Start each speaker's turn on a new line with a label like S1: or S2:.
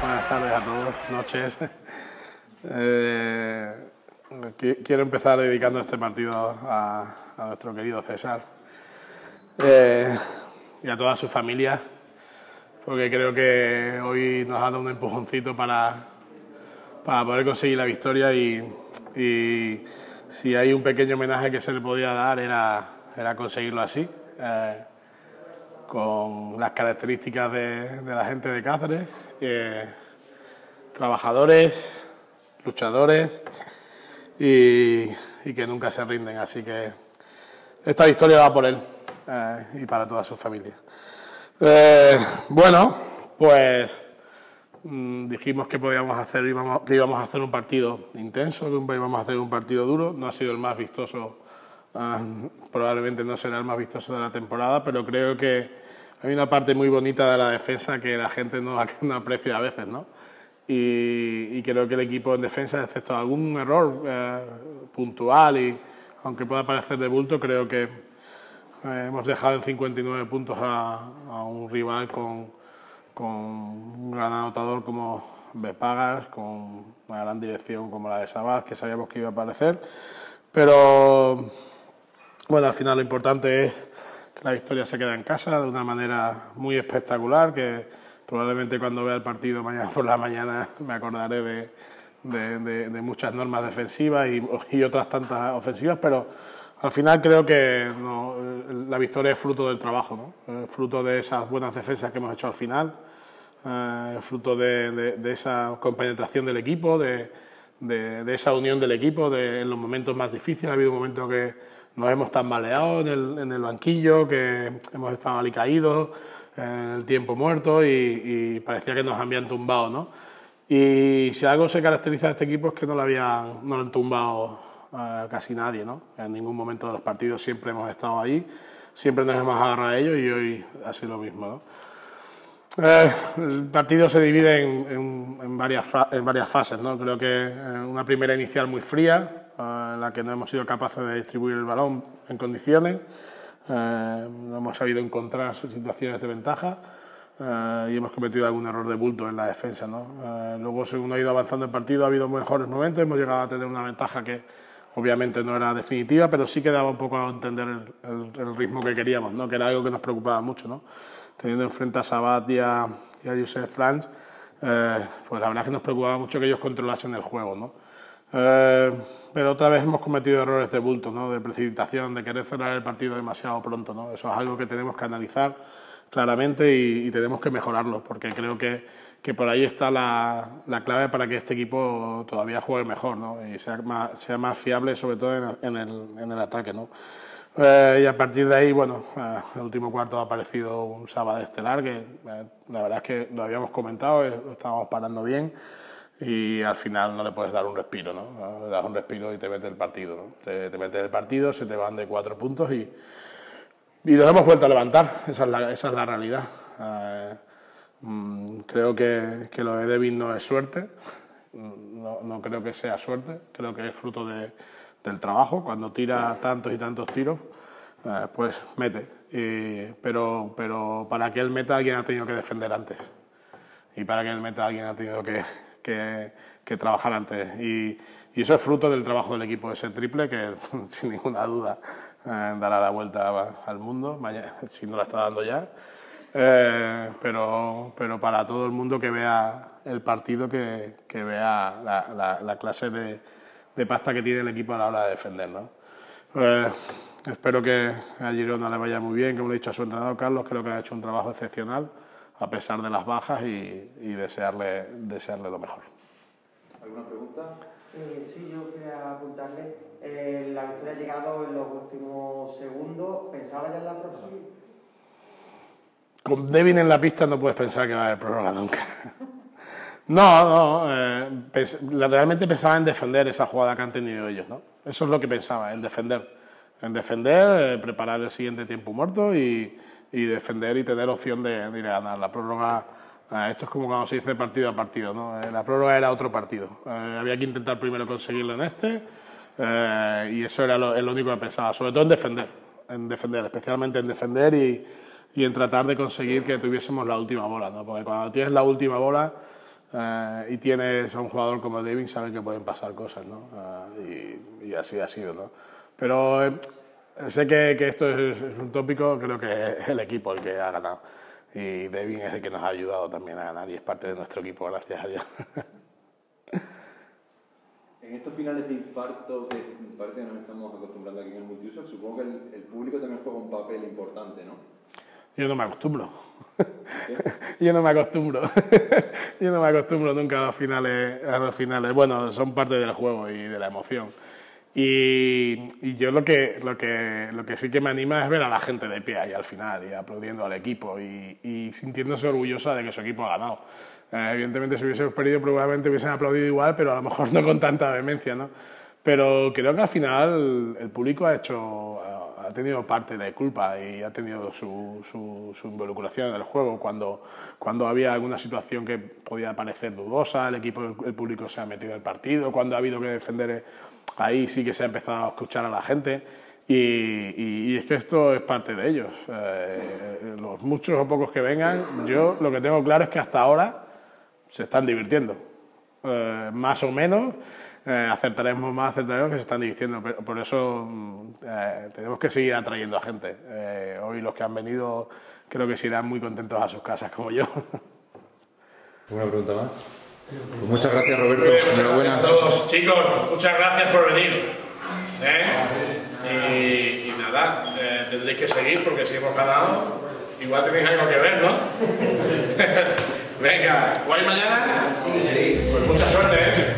S1: Buenas tardes a todos, noches. Eh, quiero empezar dedicando este partido a, nuestro querido César eh, y a toda su familia, porque creo que hoy nos ha dado un empujoncito para, para poder conseguir la victoria y, si hay un pequeño homenaje que se le podía dar era, era conseguirlo así. Eh, con las características de, la gente de Cáceres, eh, trabajadores, luchadores y, que nunca se rinden. Así que esta victoria va por él eh, y para toda su familia. Eh, bueno, pues mm, dijimos que podíamos hacer, que íbamos a hacer un partido intenso, que íbamos a hacer un partido duro. No ha sido el más vistoso Ah, probablemente no será el más vistoso de la temporada, pero creo que hay una parte muy bonita de la defensa que la gente no, aprecia a veces, ¿no? Y, creo que el equipo en defensa, excepto algún error eh, puntual y aunque pueda parecer de bulto, creo que eh, hemos dejado en 59 puntos a, un rival con, con, un gran anotador como Bepagas, con una gran dirección como la de Sabaz, que sabíamos que iba a aparecer. Pero bueno, al final lo importante es que la victoria se queda en casa de una manera muy espectacular, que probablemente cuando vea el partido mañana por la mañana me acordaré de, de, muchas normas defensivas y, otras tantas ofensivas, pero al final creo que la victoria es fruto del trabajo, ¿no? fruto de esas buenas defensas que hemos hecho al final, eh, fruto de, esa compenetración del equipo, de, esa unión del equipo en los momentos más difíciles. Ha habido un momento que nos hemos tambaleado en el, en el banquillo, que hemos estado alicaídos en el tiempo muerto y, parecía que nos habían tumbado, ¿no? Y si algo se caracteriza de este equipo es que no lo, habían, no lo han tumbado eh, casi nadie, ¿no? En ningún momento de los partidos siempre hemos estado ahí, siempre nos hemos agarrado a ellos y hoy ha sido lo mismo, ¿no? Eh, el partido se divide en, en, varias, en varias fases, ¿no? Creo que eh, una primera inicial muy fría, en la que no hemos sido capaces de distribuir el balón en condiciones, eh, no hemos sabido encontrar situaciones de ventaja eh, y hemos cometido algún error de bulto en la defensa. ¿no? Eh, luego, según ha ido avanzando el partido, ha habido mejores momentos, hemos llegado a tener una ventaja que obviamente no era definitiva, pero sí que daba un poco a entender el, ritmo que queríamos, ¿no? que era algo que nos preocupaba mucho. ¿no? Teniendo enfrente a Sabat y a, y a Joseph Franz, pues la verdad es que nos preocupaba mucho que ellos controlasen el juego. ¿no? Eh, pero otra vez hemos cometido errores de bulto, ¿no? de precipitación, de querer cerrar el partido demasiado pronto. ¿no? Eso es algo que tenemos que analizar claramente y, tenemos que mejorarlo, porque creo que, que por ahí está la, la, clave para que este equipo todavía juegue mejor ¿no? y sea más, sea más fiable, sobre todo en, el, en el, ataque. ¿no? Eh, y a partir de ahí, bueno, eh, el último cuarto ha aparecido un sábado estelar que la verdad es que lo habíamos comentado, lo estábamos parando bien y al final no le puedes dar un respiro, ¿no? Le das un respiro y te mete el partido, ¿no? Te, te mete el partido, se te van de cuatro puntos y, y nos hemos vuelto a levantar, esa es la, esa es la realidad. Eh, mm, creo que, que, lo de Devin no es suerte, no, no, creo que sea suerte, creo que es fruto de, del trabajo, cuando tira tantos y tantos tiros, eh, pues mete, pero, pero para que él meta alguien ha tenido que defender antes y para que él meta alguien ha tenido que, que, trabajar antes. Y, eso es fruto del trabajo del equipo, ese triple que sin ninguna duda eh, dará la vuelta al mundo, si no la está dando ya. Eh, pero, pero para todo el mundo que vea el partido, que, que vea la, la, clase de, de, pasta que tiene el equipo a la hora de defender. ¿no? Eh, espero que a Girona le vaya muy bien, como le he dicho a su entrenador Carlos, creo que ha hecho un trabajo excepcional a pesar de las bajas y, desearle, desearle lo mejor.
S2: ¿Alguna pregunta? Eh, sí, yo quería apuntarle. Eh, la victoria ha llegado en los últimos segundos. ¿Pensaba ya en la prórroga?
S1: Con Devin en la pista no puedes pensar que va a haber prórroga nunca. No, no, eh, realmente pensaba en defender esa jugada que han tenido ellos, ¿no? Eso es lo que pensaba, en defender. En defender, preparar el siguiente tiempo muerto y, y defender y tener opción de, a ganar. La prórroga, eh, esto es como cuando se dice partido a partido, ¿no? Eh, la prórroga era otro partido. Eh, había que intentar primero conseguirlo en este y eso era lo, único que pensaba, sobre todo en defender, en defender, especialmente en defender y, y en tratar de conseguir que tuviésemos la última bola, ¿no? porque cuando tienes la última bola eh, y tienes a un jugador como David, sabes que pueden pasar cosas, ¿no? Eh, y, y, así ha sido, ¿no? Pero eh, sé que, que esto es, es, un tópico, creo que es el equipo el que ha ganado. Y Devin es el que nos ha ayudado también a ganar y es parte de nuestro equipo, gracias a Dios.
S3: En estos finales de infarto que parece que nos estamos acostumbrando aquí en el multiuso, supongo que el, el público también juega un papel importante, ¿no?
S1: Yo no me acostumbro. Yo no me acostumbro. Yo no me acostumbro nunca a los finales. A los finales. Bueno, son parte del juego y de la emoción. Y, y, yo lo que, lo, que, lo que sí que me anima es ver a la gente de pie ahí al final y aplaudiendo al equipo y, y sintiéndose orgullosa de que su equipo ha ganado. Eh, evidentemente, si hubiésemos perdido, probablemente hubiesen aplaudido igual, pero a lo mejor no con tanta vehemencia. ¿no? Pero creo que al final el público ha hecho ha tenido parte de culpa y ha tenido su, su, su, involucración en el juego cuando, cuando había alguna situación que podía parecer dudosa, el equipo, el público se ha metido en el partido, cuando ha habido que defender, ahí sí que se ha empezado a escuchar a la gente. Y, y, y es que esto es parte de ellos. Eh, los muchos o pocos que vengan, yo lo que tengo claro es que hasta ahora se están divirtiendo. Eh, más o menos, eh, acertaremos más, acertaremos que se están divirtiendo. Pero por eso eh, tenemos que seguir atrayendo a gente. Eh, hoy los que han venido creo que se irán muy contentos a sus casas, como yo.
S3: ¿Una pregunta más? Pues muchas gracias, Roberto.
S1: Bien, muchas Enhorabuena. Gracias a todos. Chicos, muchas gracias por venir. Y, y, nada, tendréis que seguir porque si hemos ganado, igual tenéis algo que ver, ¿no? Venga, ¿guay mañana? Sí. Pues mucha suerte, ¿eh?